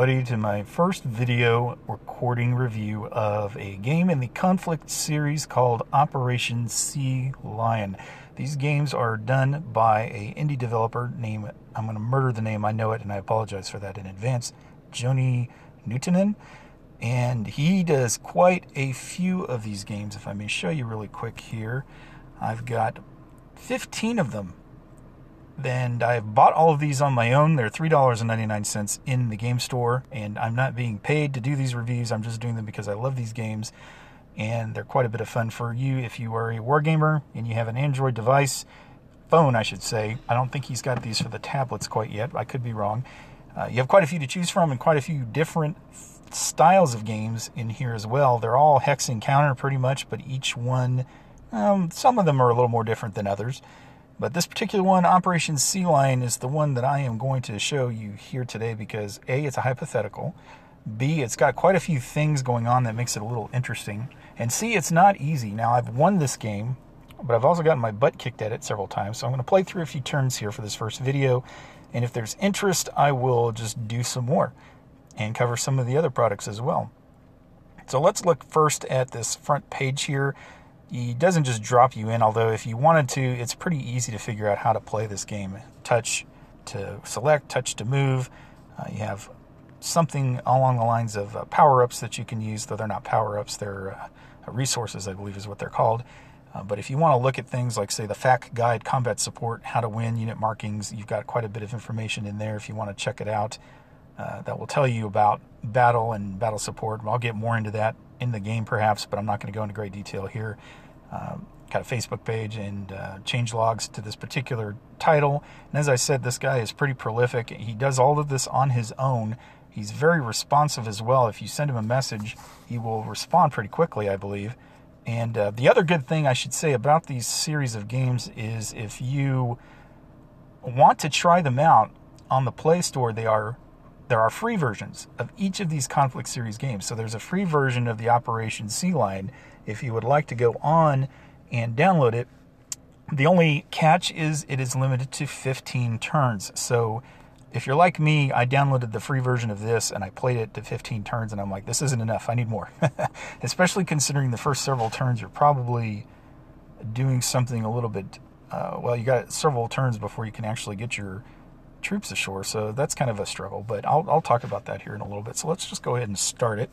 everybody, to my first video recording review of a game in the Conflict series called Operation Sea Lion. These games are done by a indie developer named, I'm going to murder the name, I know it, and I apologize for that in advance, Joni Newtonen. And he does quite a few of these games, if I may show you really quick here. I've got 15 of them and I've bought all of these on my own. They're $3.99 in the game store, and I'm not being paid to do these reviews. I'm just doing them because I love these games, and they're quite a bit of fun for you if you are a wargamer and you have an Android device, phone, I should say. I don't think he's got these for the tablets quite yet. I could be wrong. Uh, you have quite a few to choose from and quite a few different styles of games in here as well. They're all hex and counter pretty much, but each one, um, some of them are a little more different than others. But this particular one, Operation Sea Lion, is the one that I am going to show you here today because A, it's a hypothetical. B, it's got quite a few things going on that makes it a little interesting. And C, it's not easy. Now, I've won this game, but I've also gotten my butt kicked at it several times. So I'm going to play through a few turns here for this first video. And if there's interest, I will just do some more and cover some of the other products as well. So let's look first at this front page here he doesn't just drop you in, although if you wanted to, it's pretty easy to figure out how to play this game. Touch to select, touch to move. Uh, you have something along the lines of uh, power ups that you can use, though they're not power ups, they're uh, resources, I believe is what they're called. Uh, but if you want to look at things like, say, the FAQ guide, combat support, how to win, unit markings, you've got quite a bit of information in there if you want to check it out. Uh, that will tell you about battle and battle support. I'll get more into that in the game, perhaps, but I'm not going to go into great detail here. Um, got a Facebook page and uh, change logs to this particular title. And as I said, this guy is pretty prolific. He does all of this on his own. He's very responsive as well. If you send him a message, he will respond pretty quickly, I believe. And uh, the other good thing I should say about these series of games is if you want to try them out on the Play Store, they are there are free versions of each of these conflict series games. So there's a free version of the Operation Sea Lion if you would like to go on and download it. The only catch is it is limited to 15 turns. So if you're like me, I downloaded the free version of this and I played it to 15 turns and I'm like, this isn't enough. I need more. Especially considering the first several turns, you're probably doing something a little bit, uh, well, you got several turns before you can actually get your troops ashore. So that's kind of a struggle, but I'll, I'll talk about that here in a little bit. So let's just go ahead and start it.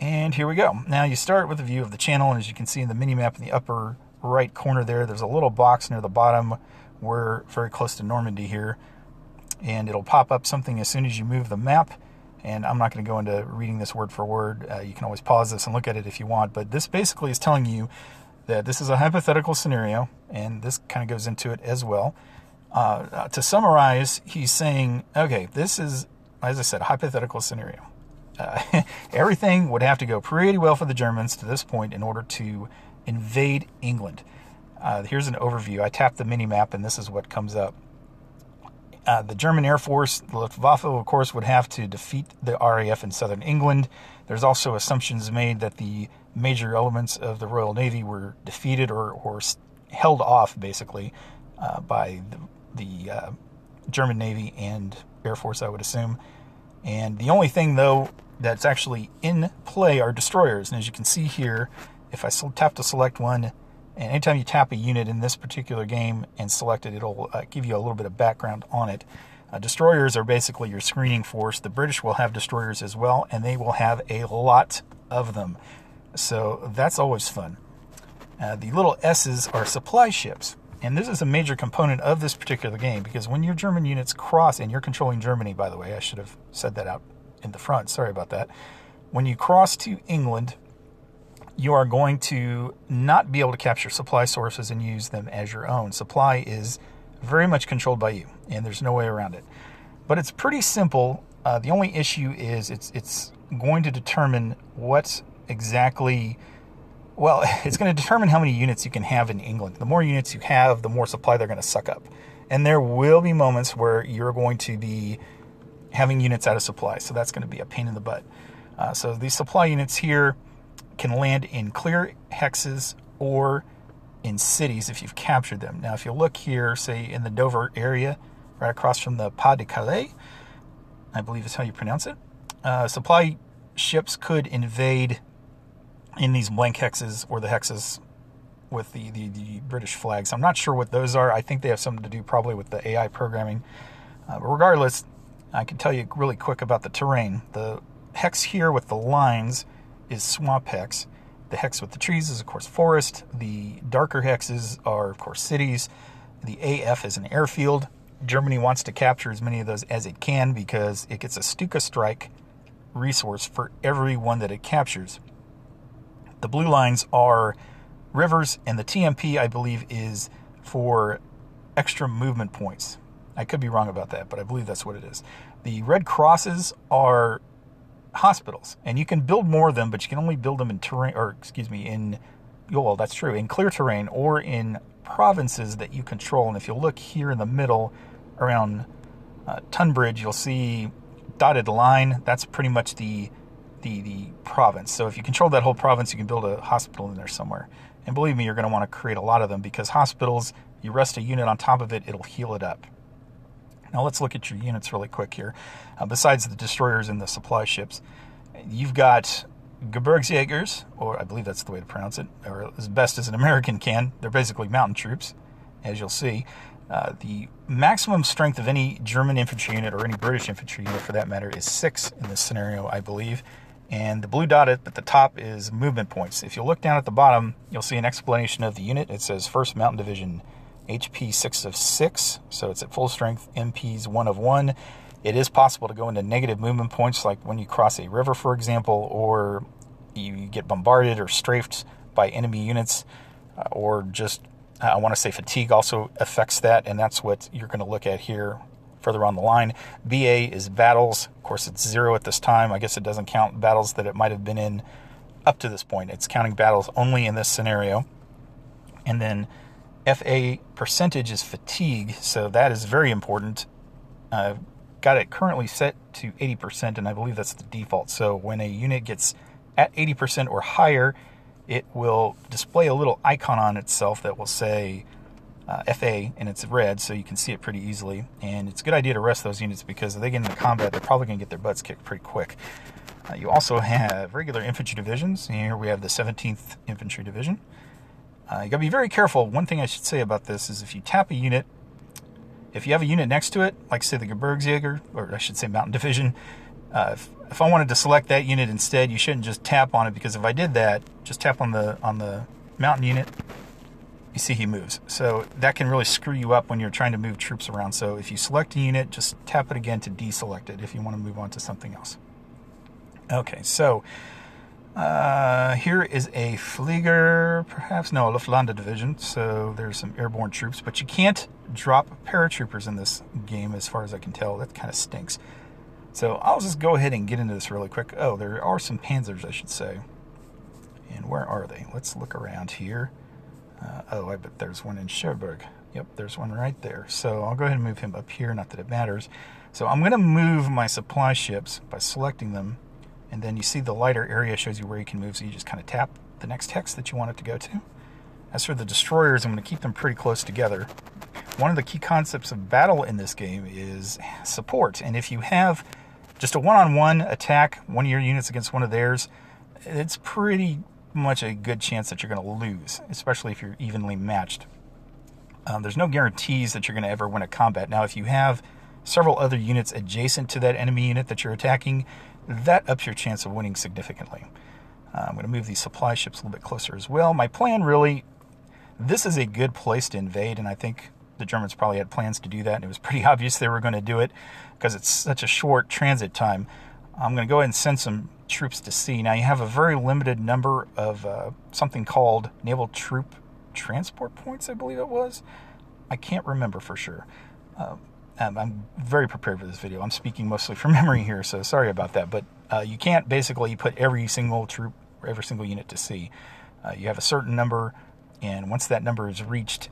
And here we go. Now you start with a view of the channel, and as you can see in the mini map in the upper right corner there, there's a little box near the bottom. We're very close to Normandy here, and it'll pop up something as soon as you move the map. And I'm not going to go into reading this word for word. Uh, you can always pause this and look at it if you want, but this basically is telling you that this is a hypothetical scenario, and this kind of goes into it as well. Uh, to summarize, he's saying, okay, this is, as I said, a hypothetical scenario. Uh, everything would have to go pretty well for the Germans to this point in order to invade England. Uh, here's an overview. I tapped the mini map, and this is what comes up. Uh, the German Air Force, the Luftwaffe, of course, would have to defeat the RAF in southern England. There's also assumptions made that the major elements of the Royal Navy were defeated or, or held off, basically, uh, by the the uh, German Navy and Air Force, I would assume. And the only thing, though, that's actually in play are destroyers. And as you can see here, if I tap to select one, and anytime you tap a unit in this particular game and select it, it'll uh, give you a little bit of background on it. Uh, destroyers are basically your screening force. The British will have destroyers as well, and they will have a lot of them. So that's always fun. Uh, the little S's are supply ships. And this is a major component of this particular game because when your German units cross, and you're controlling Germany, by the way, I should have said that out in the front. Sorry about that. When you cross to England, you are going to not be able to capture supply sources and use them as your own. Supply is very much controlled by you, and there's no way around it. But it's pretty simple. Uh, the only issue is it's it's going to determine what exactly well, it's going to determine how many units you can have in England. The more units you have, the more supply they're going to suck up. And there will be moments where you're going to be having units out of supply. So that's going to be a pain in the butt. Uh, so these supply units here can land in clear hexes or in cities if you've captured them. Now, if you look here, say in the Dover area, right across from the Pas de Calais, I believe is how you pronounce it. Uh, supply ships could invade in these blank hexes or the hexes with the, the, the, British flags. I'm not sure what those are. I think they have something to do probably with the AI programming. Uh, but regardless, I can tell you really quick about the terrain. The hex here with the lines is swamp hex. The hex with the trees is, of course, forest. The darker hexes are, of course, cities. The AF is an airfield. Germany wants to capture as many of those as it can because it gets a Stuka strike resource for every one that it captures. The blue lines are rivers, and the TMP, I believe, is for extra movement points. I could be wrong about that, but I believe that's what it is. The red crosses are hospitals, and you can build more of them, but you can only build them in terrain, or excuse me, in well, that's true, in clear terrain or in provinces that you control. And if you look here in the middle around uh, Tunbridge, you'll see dotted line. That's pretty much the, the the province. So if you control that whole province, you can build a hospital in there somewhere. And believe me, you're going to want to create a lot of them because hospitals, you rest a unit on top of it, it'll heal it up. Now let's look at your units really quick here. Uh, besides the destroyers and the supply ships, you've got Gebirgsjägers, or I believe that's the way to pronounce it, or as best as an American can. They're basically mountain troops, as you'll see. Uh, the maximum strength of any German infantry unit, or any British infantry unit for that matter, is six in this scenario, I believe. And the blue dot at the top is movement points. If you look down at the bottom, you'll see an explanation of the unit. It says 1st Mountain Division, HP 6 of 6, so it's at full strength, MPs 1 of 1. It is possible to go into negative movement points, like when you cross a river, for example, or you get bombarded or strafed by enemy units, uh, or just, I want to say fatigue also affects that, and that's what you're going to look at here further on the line. BA is battles. Of course, it's zero at this time. I guess it doesn't count battles that it might have been in up to this point. It's counting battles only in this scenario. And then FA percentage is fatigue, so that is very important. I've got it currently set to 80%, and I believe that's the default. So when a unit gets at 80% or higher, it will display a little icon on itself that will say uh, FA and it's red, so you can see it pretty easily. And it's a good idea to rest those units because if they get into combat, they're probably going to get their butts kicked pretty quick. Uh, you also have regular infantry divisions. Here we have the 17th Infantry Division. Uh, you got to be very careful. One thing I should say about this is if you tap a unit, if you have a unit next to it, like say the Gebirgsjäger, or I should say Mountain Division, uh, if, if I wanted to select that unit instead, you shouldn't just tap on it because if I did that, just tap on the on the mountain unit, you see he moves. So that can really screw you up when you're trying to move troops around. So if you select a unit, just tap it again to deselect it if you want to move on to something else. Okay, so uh, here is a Flieger, perhaps, no, Luftlandedivision. division. So there's some airborne troops, but you can't drop paratroopers in this game as far as I can tell. That kind of stinks. So I'll just go ahead and get into this really quick. Oh, there are some panzers, I should say. And where are they? Let's look around here. Uh, oh, I bet there's one in Cherbourg. Yep, there's one right there. So I'll go ahead and move him up here, not that it matters. So I'm going to move my supply ships by selecting them and then you see the lighter area shows you where you can move, so you just kind of tap the next hex that you want it to go to. As for the destroyers, I'm going to keep them pretty close together. One of the key concepts of battle in this game is support, and if you have just a one-on-one attack, one of your units against one of theirs, it's pretty much a good chance that you're going to lose, especially if you're evenly matched. Um, there's no guarantees that you're going to ever win a combat. Now, if you have several other units adjacent to that enemy unit that you're attacking, that ups your chance of winning significantly. Uh, I'm going to move these supply ships a little bit closer as well. My plan really, this is a good place to invade, and I think the Germans probably had plans to do that, and it was pretty obvious they were going to do it because it's such a short transit time. I'm going to go ahead and send some troops to sea. Now, you have a very limited number of uh, something called naval troop transport points, I believe it was. I can't remember for sure. Uh, um, I'm very prepared for this video. I'm speaking mostly from memory here, so sorry about that. But uh, you can't basically put every single troop or every single unit to sea. Uh, you have a certain number, and once that number is reached,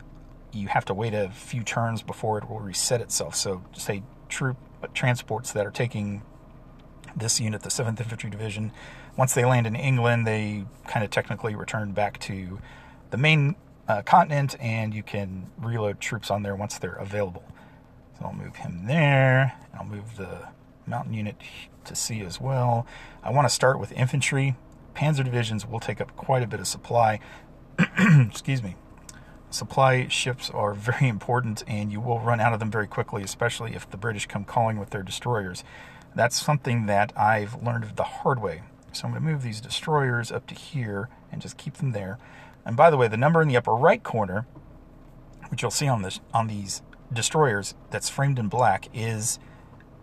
you have to wait a few turns before it will reset itself. So, say troop uh, transports that are taking this unit, the 7th Infantry Division, once they land in England, they kind of technically return back to the main uh, continent, and you can reload troops on there once they're available. So I'll move him there. I'll move the mountain unit to sea as well. I want to start with infantry. Panzer divisions will take up quite a bit of supply. Excuse me. Supply ships are very important, and you will run out of them very quickly, especially if the British come calling with their destroyers. That's something that I've learned the hard way. So I'm going to move these destroyers up to here and just keep them there. And by the way, the number in the upper right corner, which you'll see on this on these destroyers that's framed in black, is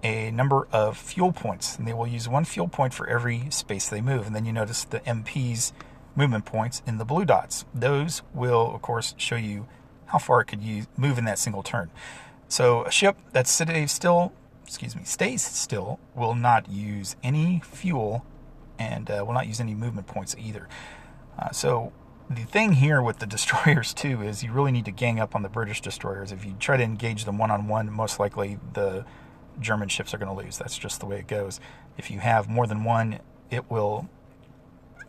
a number of fuel points. And they will use one fuel point for every space they move. And then you notice the MP's movement points in the blue dots. Those will, of course, show you how far it could use, move in that single turn. So a ship that's still, excuse me, stays still will not use any fuel and uh, will not use any movement points either. Uh, so the thing here with the destroyers too is you really need to gang up on the British destroyers. If you try to engage them one on one, most likely the German ships are going to lose. That's just the way it goes. If you have more than one, it will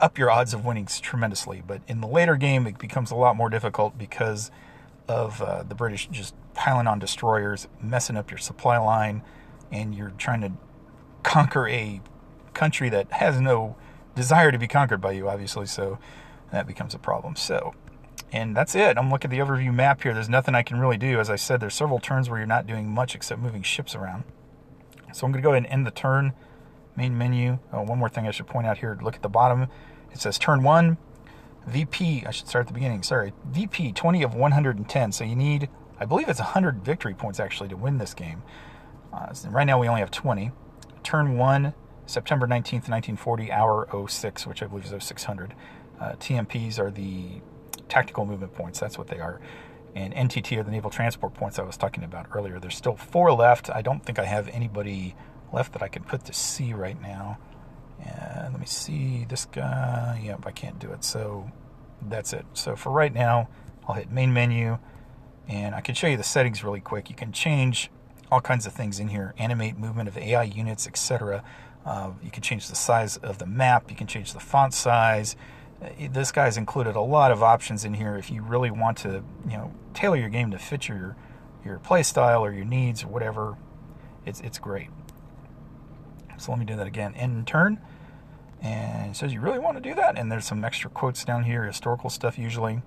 up your odds of winning tremendously. But in the later game, it becomes a lot more difficult because of uh, the British just piling on destroyers, messing up your supply line, and you're trying to conquer a country that has no desire to be conquered by you, obviously. So that becomes a problem. So, and that's it. I'm looking at the overview map here. There's nothing I can really do. As I said, there's several turns where you're not doing much except moving ships around. So I'm going to go ahead and end the turn. Main menu. Oh, one more thing I should point out here. Look at the bottom. It says turn one. VP, I should start at the beginning. Sorry. VP 20 of 110. So you need, I believe it's 100 victory points actually to win this game. Uh, right now we only have 20. Turn one, September 19th, 1940, hour 06, which I believe is 0600. Uh, TMPs are the tactical movement points. That's what they are. And NTT are the naval transport points I was talking about earlier. There's still four left. I don't think I have anybody left that I can put to sea right now. And let me see this guy. Yep, I can't do it. So that's it. So for right now, I'll hit main menu and I can show you the settings really quick. You can change all kinds of things in here animate movement of AI units, etc. Uh, you can change the size of the map, you can change the font size. Uh, this guy's included a lot of options in here if you really want to, you know, tailor your game to fit your your play style or your needs or whatever. It's it's great. So let me do that again. In turn. And says you really want to do that. And there's some extra quotes down here, historical stuff usually.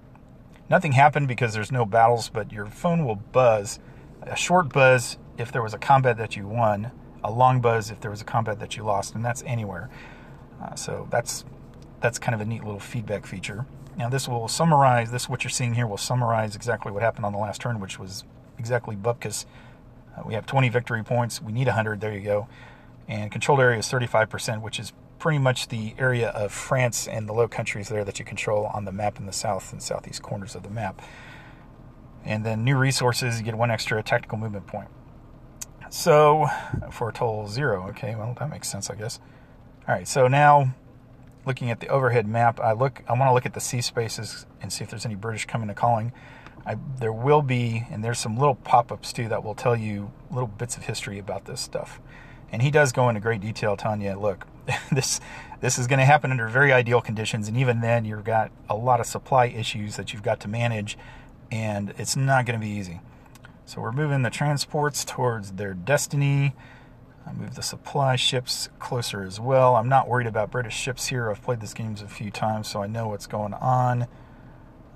Nothing happened because there's no battles, but your phone will buzz. A short buzz if there was a combat that you won, a long buzz if there was a combat that you lost, and that's anywhere. Uh, so that's that's kind of a neat little feedback feature. Now this will summarize this. What you're seeing here will summarize exactly what happened on the last turn, which was exactly Bupkis. Uh, we have 20 victory points. We need 100. There you go. And controlled area is 35%, which is pretty much the area of France and the Low Countries there that you control on the map in the south and southeast corners of the map. And then new resources, you get one extra tactical movement point. So, for a total zero. Okay, well, that makes sense, I guess. All right, so now looking at the overhead map, I look. I want to look at the sea spaces and see if there's any British coming to calling. I, there will be, and there's some little pop-ups too that will tell you little bits of history about this stuff. And he does go into great detail, Tanya. Look, this this is going to happen under very ideal conditions, and even then, you've got a lot of supply issues that you've got to manage, and it's not going to be easy. So we're moving the transports towards their destiny. I move the supply ships closer as well. I'm not worried about British ships here. I've played this game a few times, so I know what's going on.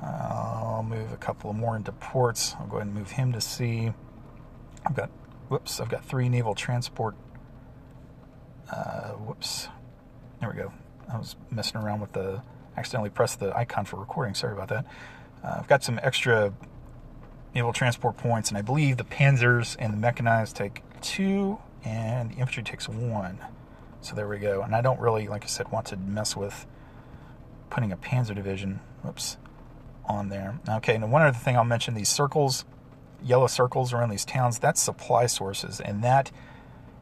Uh, I'll move a couple more into ports. I'll go ahead and move him to sea. I've got, whoops, I've got three naval transport uh, whoops. There we go. I was messing around with the, accidentally pressed the icon for recording. Sorry about that. Uh, I've got some extra naval transport points, and I believe the panzers and the mechanized take two, and the infantry takes one. So there we go. And I don't really, like I said, want to mess with putting a panzer division, whoops, on there. Okay, and one other thing I'll mention, these circles, yellow circles around these towns, that's supply sources, and that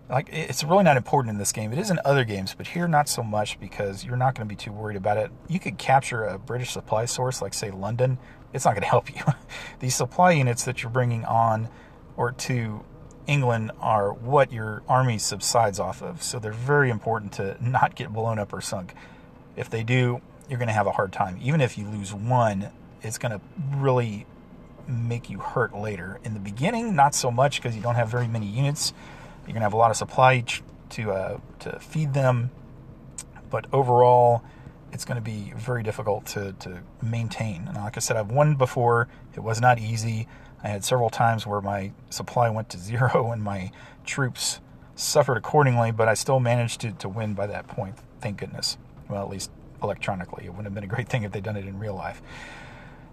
like it's really not important in this game. It is in other games, but here not so much because you're not going to be too worried about it. You could capture a British supply source, like say London. It's not going to help you. These supply units that you're bringing on or to England are what your army subsides off of. So they're very important to not get blown up or sunk. If they do, you're going to have a hard time. Even if you lose one, it's going to really make you hurt later. In the beginning, not so much because you don't have very many units you're going to have a lot of supply to uh, to feed them, but overall, it's going to be very difficult to to maintain. And like I said, I've won before. It was not easy. I had several times where my supply went to zero and my troops suffered accordingly, but I still managed to, to win by that point. Thank goodness. Well, at least electronically. It wouldn't have been a great thing if they'd done it in real life.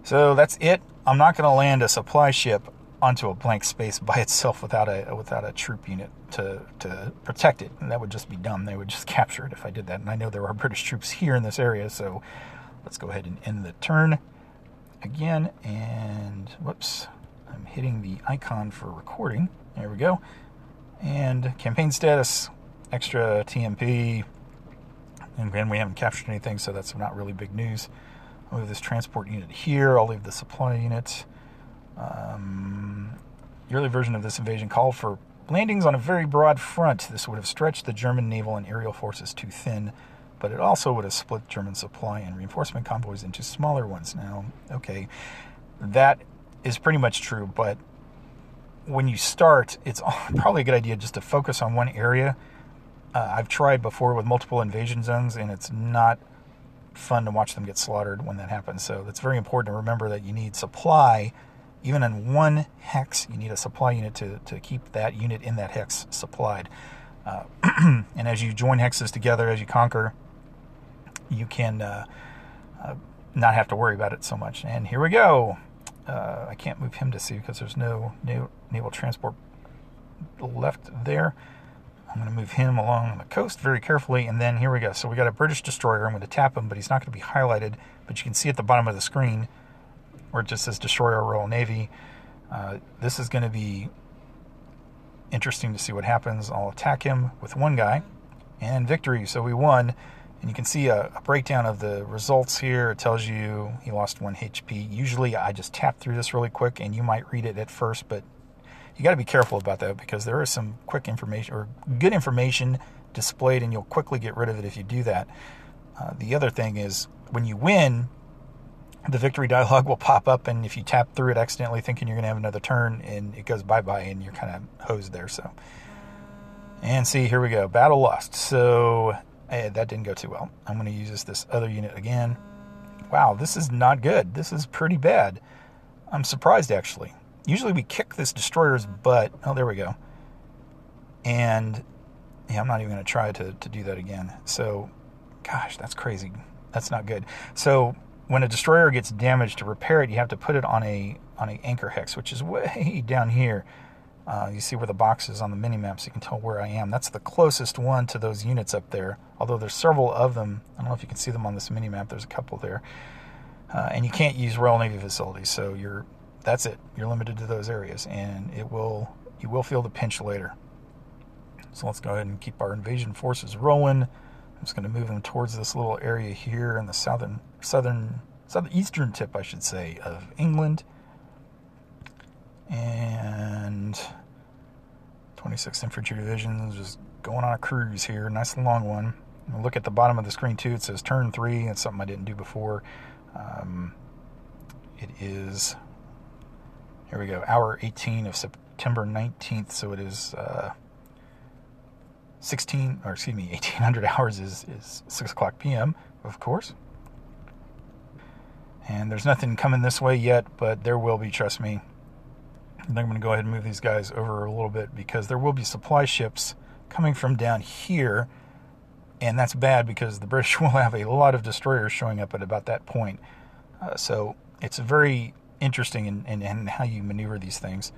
So that's it. I'm not going to land a supply ship onto a blank space by itself without a without a troop unit to to protect it, and that would just be dumb. They would just capture it if I did that. And I know there are British troops here in this area, so let's go ahead and end the turn again. And whoops, I'm hitting the icon for recording. There we go. And campaign status, extra TMP. And again, we haven't captured anything, so that's not really big news. I'll move this transport unit here. I'll leave the supply unit. Um, the early version of this invasion called for landings on a very broad front. This would have stretched the German naval and aerial forces too thin, but it also would have split German supply and reinforcement convoys into smaller ones. Now, okay, that is pretty much true, but when you start, it's probably a good idea just to focus on one area. Uh, I've tried before with multiple invasion zones, and it's not fun to watch them get slaughtered when that happens. So it's very important to remember that you need supply. Even in one hex, you need a supply unit to, to keep that unit in that hex supplied. Uh, and as you join hexes together, as you conquer, you can uh, uh, not have to worry about it so much. And here we go. Uh, I can't move him to sea because there's no naval transport left there. I'm going to move him along the coast very carefully, and then here we go. So we got a British destroyer. I'm going to tap him, but he's not going to be highlighted. But you can see at the bottom of the screen where it just says Destroyer Royal Navy. Uh, this is going to be interesting to see what happens. I'll attack him with one guy, and victory. So we won. And you can see a, a, breakdown of the results here. It tells you he lost one HP. Usually I just tap through this really quick and you might read it at first, but you got to be careful about that because there is some quick information or good information displayed and you'll quickly get rid of it if you do that. Uh, the other thing is when you win, the victory dialog will pop up and if you tap through it accidentally thinking you're going to have another turn and it goes bye-bye and you're kind of hosed there. So, and see, here we go. Battle lost. So Hey, that didn't go too well. I'm going to use this other unit again. Wow, this is not good. This is pretty bad. I'm surprised, actually. Usually we kick this destroyer's butt. Oh, there we go. And, yeah, I'm not even going to try to, to do that again. So, gosh, that's crazy. That's not good. So, when a destroyer gets damaged, to repair it, you have to put it on a on a anchor hex, which is way down here. Uh, you see where the box is on the mini map, so you can tell where I am. That's the closest one to those units up there, although there's several of them. I don't know if you can see them on this mini map. There's a couple there. Uh, and you can't use Royal Navy facilities, so you're that's it. You're limited to those areas, and it will you will feel the pinch later. So let's go ahead and keep our invasion forces rolling. I'm just going to move them towards this little area here in the southern southern southeastern tip, I should say, of England and 26th Infantry Division is just going on a cruise here. Nice long one. look at the bottom of the screen too. It says turn three. It's something I didn't do before. Um, it is here we go. Hour 18 of September 19th. So it is uh, 16 or excuse me 1800 hours is is 6 o'clock p.m. Of course. And there's nothing coming this way yet, but there will be. Trust me. And I'm going to go ahead and move these guys over a little bit because there will be supply ships coming from down here. And that's bad because the British will have a lot of destroyers showing up at about that point. Uh, so it's very interesting in, in, in, how you maneuver these things.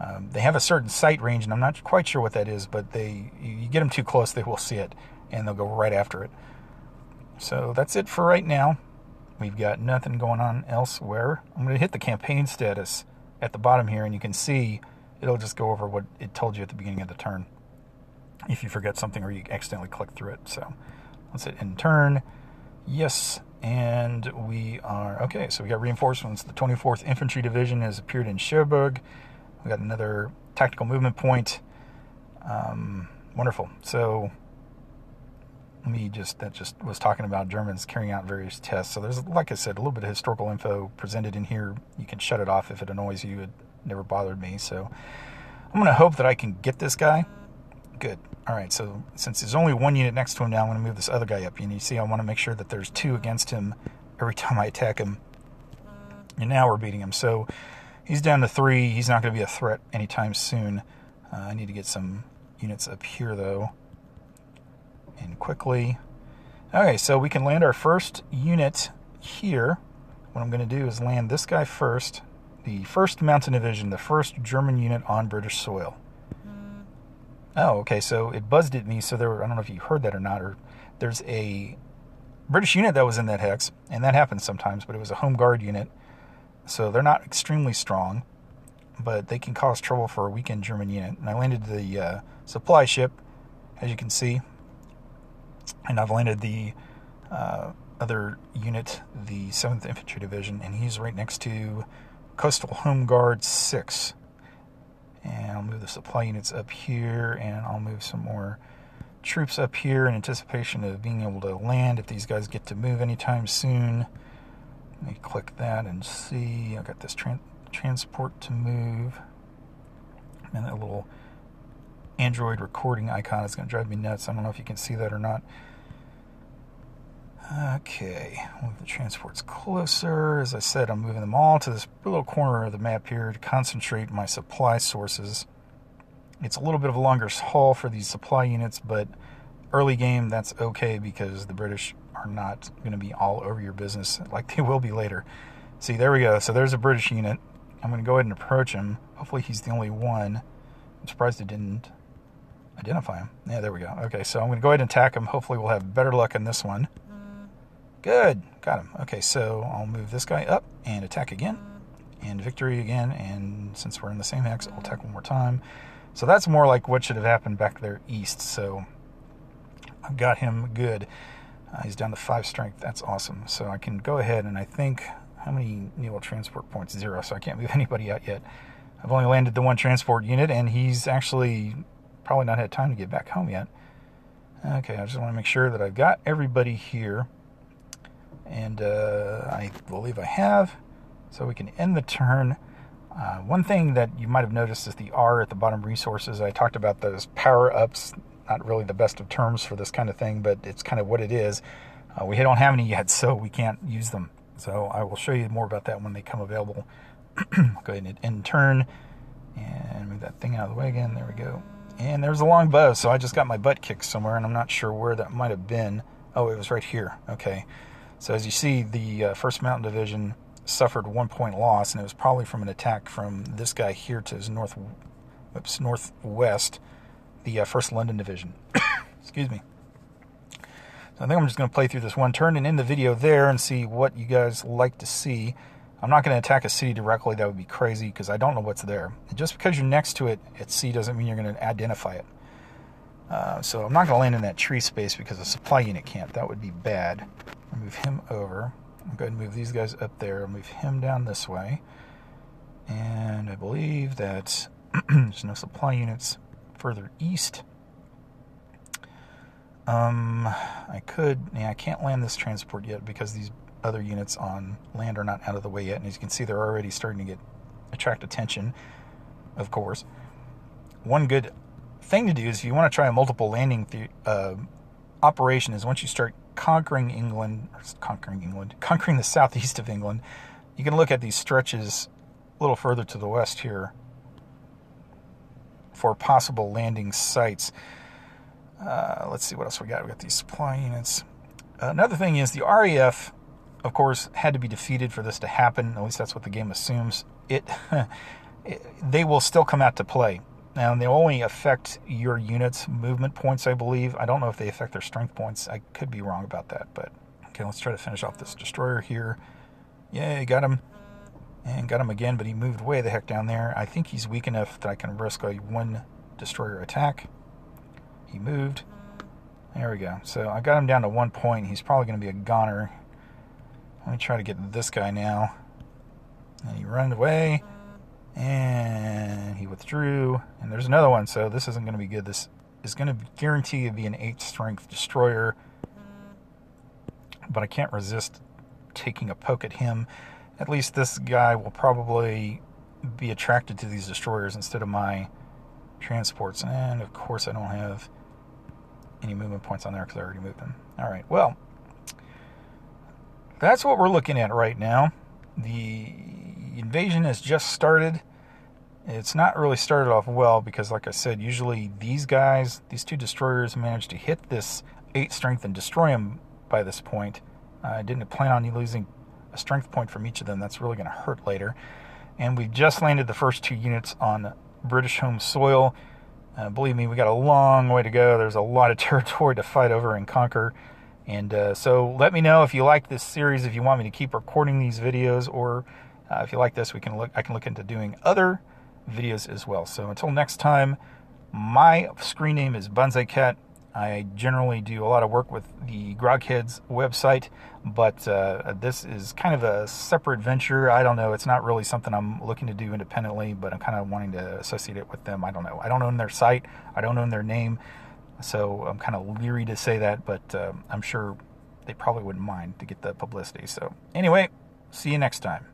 Um, they have a certain sight range, and I'm not quite sure what that is, but they you get them too close, they will see it, and they'll go right after it. So that's it for right now. We've got nothing going on elsewhere. I'm going to hit the campaign status at the bottom here, and you can see it'll just go over what it told you at the beginning of the turn if you forget something or you accidentally click through it. So let's hit in turn. Yes, and we are okay. So we got reinforcements. The 24th Infantry Division has appeared in Cherbourg. We got another tactical movement point. Um, wonderful. So me just that just was talking about Germans carrying out various tests. So there's, like I said, a little bit of historical info presented in here. You can shut it off if it annoys you. It never bothered me. So I'm to hope that I can get this guy, good. All right, so since there's only one unit next to him now, I'm to move this other guy up. And you see, I want to make sure that there's two against him every time I attack him. And now we're beating him. So he's down to three. He's not going to be a threat anytime soon. Uh, I need to get some units up here, though. And quickly. Okay, so we can land our first unit here. What I'm going to do is land this guy first. The 1st Mountain Division, the first German unit on British soil. Oh, okay. So it buzzed at me. So there were, I don't know if you heard that or not, or there's a British unit that was in that hex, and that happens sometimes, but it was a home guard unit. So they're not extremely strong, but they can cause trouble for a weakened German unit. And I landed the uh, supply ship, as you can see, and I've landed the uh, other unit, the 7th Infantry Division, and he's right next to Coastal Home Guard 6. And I'll move the supply units up here, and I'll move some more troops up here in anticipation of being able to land if these guys get to move anytime soon. Let me click that and see. I've got this tran transport to move. And that little Android recording icon is going to drive me nuts. I don't know if you can see that or not. Okay, move the transports closer. As I said, I'm moving them all to this little corner of the map here to concentrate my supply sources. It's a little bit of a longer haul for these supply units, but early game, that's okay because the British are not going to be all over your business like they will be later. See, there we go. So there's a British unit. I'm going to go ahead and approach him. Hopefully he's the only one. I'm surprised it didn't identify him. Yeah, there we go. Okay, so I'm going to go ahead and attack him. Hopefully we'll have better luck in this one. Good. Got him. Okay, so I'll move this guy up and attack again. And victory again. And since we're in the same hex, I'll attack one more time. So that's more like what should have happened back there east. So I've got him good. Uh, he's down to five strength. That's awesome. So I can go ahead and I think, how many naval transport points? Zero. So I can't move anybody out yet. I've only landed the one transport unit, and he's actually probably not had time to get back home yet. Okay, I just want to make sure that I've got everybody here and uh, I believe I have. So we can end the turn. Uh, one thing that you might have noticed is the R at the bottom resources. I talked about those power ups, not really the best of terms for this kind of thing, but it's kind of what it is. Uh, we don't have any yet, so we can't use them. So I will show you more about that when they come available. go ahead and turn and move that thing out of the way again. There we go. And there's a long bow, so I just got my butt kicked somewhere, and I'm not sure where that might have been. Oh, it was right here. Okay. So as you see, the uh, 1st Mountain Division suffered one point loss, and it was probably from an attack from this guy here to his north, oops, northwest, the uh, 1st London Division. Excuse me. So I think I'm just going to play through this one turn and end the video there and see what you guys like to see. I'm not going to attack a city directly. That would be crazy because I don't know what's there. And just because you're next to it at sea doesn't mean you're going to identify it. Uh, so I'm not going to land in that tree space because a supply unit can't. That would be bad. I'll move him over. I'm going to move these guys up there. I'll move him down this way. And I believe that there's no supply units further east. Um, I could, yeah, I can't land this transport yet because these other units on land are not out of the way yet. And as you can see, they're already starting to get attract attention, of course. One good thing to do is if you want to try a multiple landing uh, operation is once you start conquering England, conquering England, conquering the southeast of England, you can look at these stretches a little further to the west here for possible landing sites. Uh, let's see what else we got. We got these supply units. Another thing is the RAF, of course, had to be defeated for this to happen. At least that's what the game assumes. It, it they will still come out to play. Now, they only affect your unit's movement points, I believe. I don't know if they affect their strength points. I could be wrong about that, but okay, let's try to finish off this destroyer here. Yeah, got him. And got him again, but he moved way the heck down there. I think he's weak enough that I can risk a one destroyer attack. He moved. There we go. So I got him down to one point. He's probably going to be a goner. Let me try to get this guy now. And he runs away and he withdrew. And there's another one, so this isn't going to be good. This is going to guarantee to be an 8 strength destroyer, but I can't resist taking a poke at him. At least this guy will probably be attracted to these destroyers instead of my transports. And of course, I don't have any movement points on there because I already moved them. All right, well, that's what we're looking at right now. The invasion has just started. It's not really started off well because, like I said, usually these guys, these two destroyers, manage to hit this 8 strength and destroy them by this point. I didn't plan on losing a strength point from each of them. That's really going to hurt later. And we've just landed the first two units on British home soil. Uh, believe me, we got a long way to go. There's a lot of territory to fight over and conquer. And uh, so let me know if you like this series, if you want me to keep recording these videos, or uh, if you like this, we can look. I can look into doing other videos as well. So until next time, my screen name is Banzai Cat. I generally do a lot of work with the Grogheads website, but uh, this is kind of a separate venture. I don't know. It's not really something I'm looking to do independently, but I'm kind of wanting to associate it with them. I don't know. I don't own their site. I don't own their name, so I'm kind of leery to say that, but uh, I'm sure they probably wouldn't mind to get the publicity. So anyway, see you next time.